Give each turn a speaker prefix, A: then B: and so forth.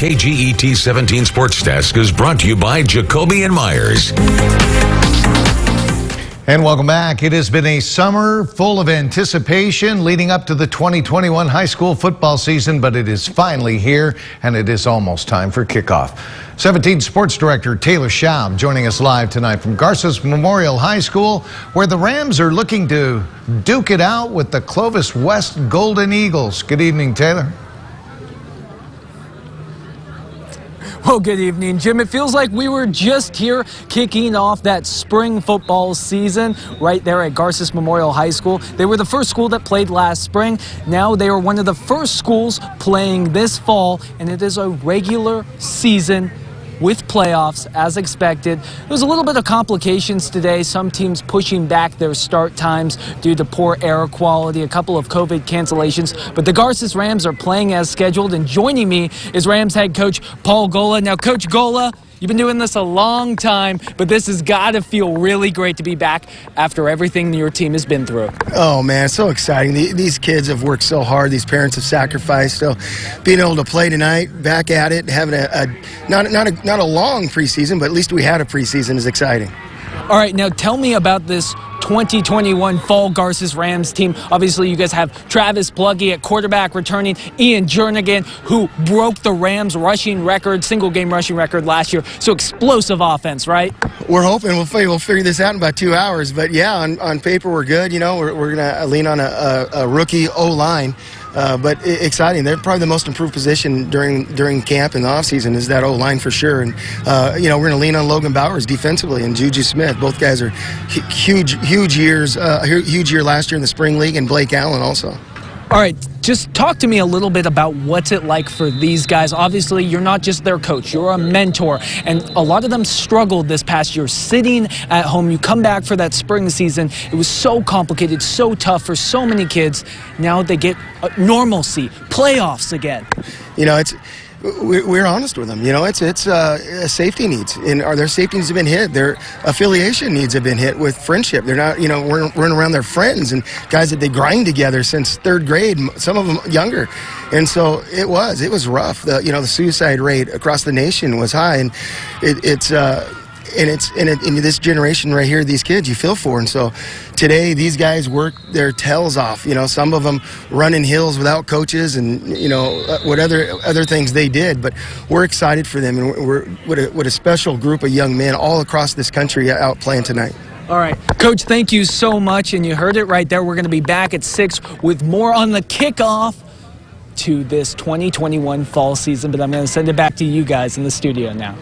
A: KGET 17 Sports Desk is brought to you by Jacoby and Meyers.
B: And welcome back. It has been a summer full of anticipation leading up to the 2021 high school football season, but it is finally here and it is almost time for kickoff. 17 Sports Director Taylor Schaub joining us live tonight from Garces Memorial High School, where the Rams are looking to duke it out with the Clovis West Golden Eagles. Good evening, Taylor.
C: Well, good evening, Jim. It feels like we were just here kicking off that spring football season right there at Garces Memorial High School. They were the first school that played last spring. Now they are one of the first schools playing this fall, and it is a regular season with playoffs as expected. There was a little bit of complications today. Some teams pushing back their start times due to poor air quality, a couple of COVID cancellations. But the Garces Rams are playing as scheduled. And joining me is Rams head coach Paul Golla. Now, Coach Golla, You've been doing this a long time, but this has got to feel really great to be back after everything your team has been through.
D: Oh, man, so exciting. These kids have worked so hard. These parents have sacrificed. So being able to play tonight, back at it, having a, a not, not, a, not a long preseason, but at least we had a preseason is exciting.
C: All right, now tell me about this 2021 Fall Garces Rams team. Obviously, you guys have Travis Pluggy at quarterback returning, Ian Jernigan, who broke the Rams rushing record, single game rushing record last year. So explosive offense, right?
D: We're hoping we'll we'll figure this out in about two hours. But yeah, on, on paper, we're good. You know, we're, we're going to lean on a, a, a rookie O line. Uh, but exciting. They're probably the most improved position during during camp and the offseason is that O line for sure. And uh, you know we're going to lean on Logan Bowers defensively and Juju Smith. Both guys are huge huge years. Uh, huge year last year in the spring league, and Blake Allen also.
C: All right, just talk to me a little bit about what's it like for these guys. Obviously, you're not just their coach, you're a mentor. And a lot of them struggled this past year sitting at home. You come back for that spring season. It was so complicated, so tough for so many kids. Now they get normalcy, playoffs again.
D: You know, it's we're honest with them. You know, it's it's uh, safety needs, and are their safety needs have been hit. Their affiliation needs have been hit with friendship. They're not, you know, we're running around their friends and guys that they grind together since third grade. Some of them younger, and so it was it was rough. The you know the suicide rate across the nation was high, and it, it's. Uh, and it's in, this generation right here, these kids you feel for. And so today, these guys work their tails off. You know, some of them running hills without coaches, and you know uh, what other other things they did. But we're excited for them, and we're what a, a special group of young men all across this country out playing tonight.
C: All right. Coach, thank you so much. And you heard it right there. We're going to be back at 6 with more on the kickoff to this 2021 fall season. But I'm going to send it back to you guys in the studio now.